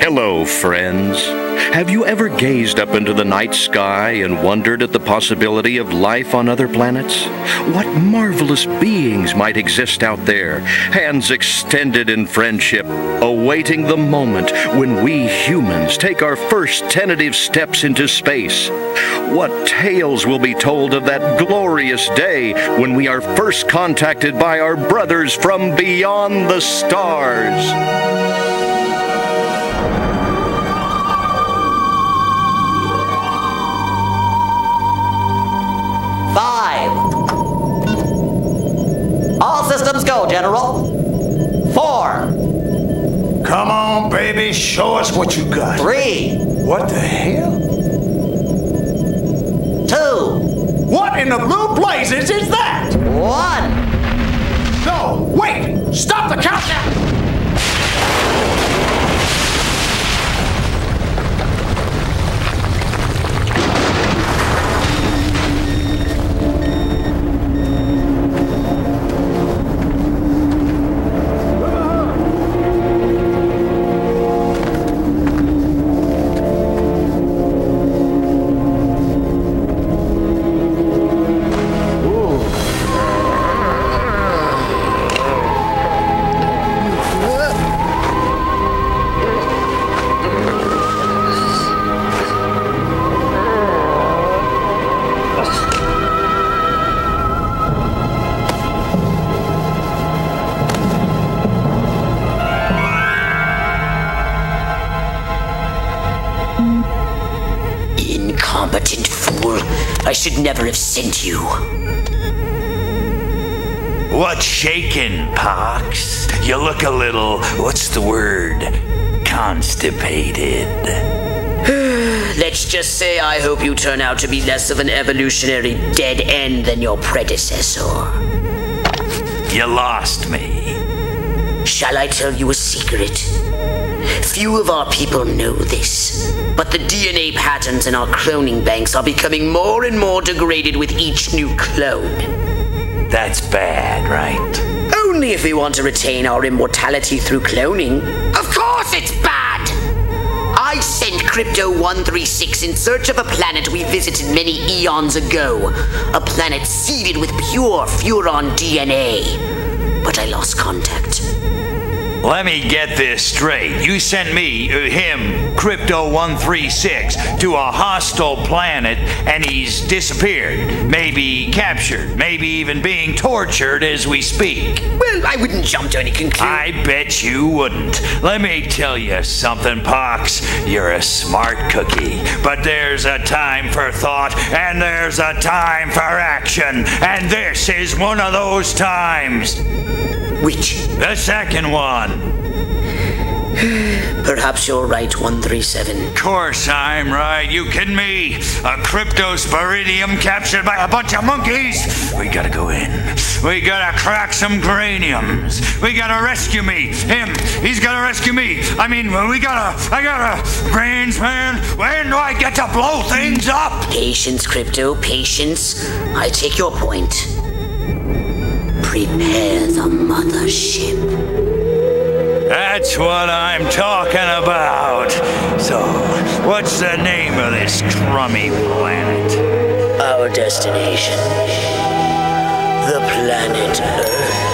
Hello, friends. Have you ever gazed up into the night sky and wondered at the possibility of life on other planets? What marvelous beings might exist out there, hands extended in friendship, awaiting the moment when we humans take our first tentative steps into space? What tales will be told of that glorious day when we are first contacted by our brothers from beyond the stars? Systems go, General. Four. Come on, baby, show us what you got. Three. What the hell? Two. What in the blue blazes is that? One. No, wait! Stop the countdown! Incompetent fool. I should never have sent you. What's shaking, Pox? You look a little, what's the word? Constipated. Let's just say I hope you turn out to be less of an evolutionary dead end than your predecessor. You lost me. Shall I tell you a secret? Few of our people know this, but the DNA patterns in our cloning banks are becoming more and more degraded with each new clone. That's bad, right? Only if we want to retain our immortality through cloning. Of course it's bad! I sent Crypto 136 in search of a planet we visited many eons ago. A planet seeded with pure Furon DNA. But I lost contact. Let me get this straight. You sent me, uh, him, Crypto 136, to a hostile planet and he's disappeared. Maybe captured. Maybe even being tortured as we speak. Well, I wouldn't jump to any conclusion. I bet you wouldn't. Let me tell you something, Pox. You're a smart cookie. But there's a time for thought and there's a time for action. And this is one of those times. Which? The second one. Perhaps you're right, 137. Course I'm right. You kidding me? A cryptosporidium captured by a bunch of monkeys? We gotta go in. We gotta crack some craniums. We gotta rescue me. Him. He's gotta rescue me. I mean, we gotta. I gotta. Brains, man. When do I get to blow things up? Patience, Crypto, patience. I take your point. Prepare the mothership. That's what I'm talking about. So, what's the name of this crummy planet? Our destination. The planet Earth.